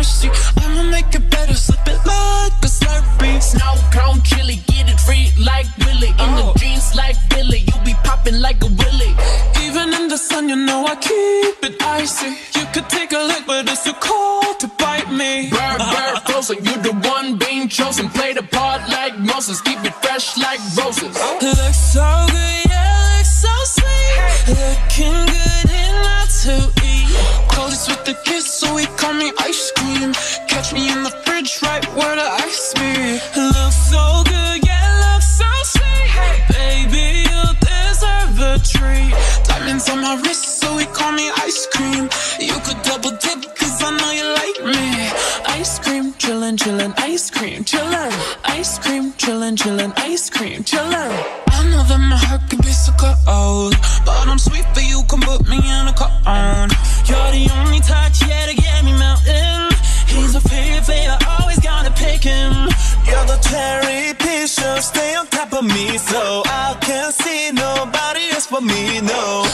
thirsty. I'ma make it better, slip it like a slurpee. Snow cone chili, get it free like Willie. In the oh. jeans like Billy, you be popping like a Willie. Even in the sun, you know I keep it icy. You could take a lick, but it's too cold to bite me. Bird, bird, frozen, you the one being chosen. Play the part like Moses, keep it fresh like roses. He call me ice cream. Catch me in the fridge, right where the ice be. Looks so good, yeah, looks so sweet. Hey, baby, you deserve a treat. Diamonds on my wrist, so he call me ice cream. You could double dip, cause I know you like me. Ice cream, chillin', chillin', ice cream, chillin'. Ice cream, chillin', chillin', ice cream, chillin'. I know that my heart can be so cold, but I'm sweet for you, come put me in The cherry picture, stay on top of me so I can see nobody else but me, no.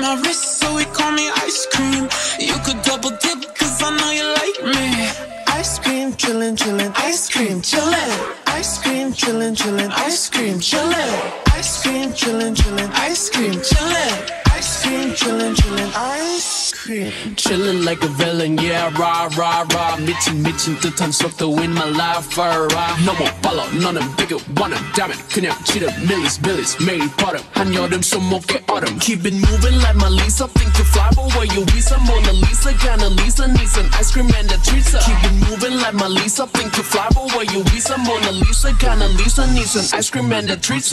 My wrist, so he call me ice cream. You could double dip, cause I know you like me. Ice cream, chillin', chillin', ice cream, chillin'. Ice cream, chillin', chillin', ice cream, chillin'. Ice cream, chillin', chillin', ice cream, chillin'. Ice cream, chillin', chillin', ice. Chillin' like a villain, yeah, rah, rah, rah. 미친, 미친 듯한 속도 in my life, rah. 너무 빨라, 너는 bigger, 원한다면 그냥 치르, millies, millies. 매일 버릇, 한여름 손목에 얼음. Keep it moving like my Lisa, think you fly, but where you visa? Mona Lisa, kinda Lisa, needs an ice cream and a treat. Keep it moving like my Lisa, think you fly, but where you visa? Mona Lisa, kinda Lisa, needs an ice cream and a treat.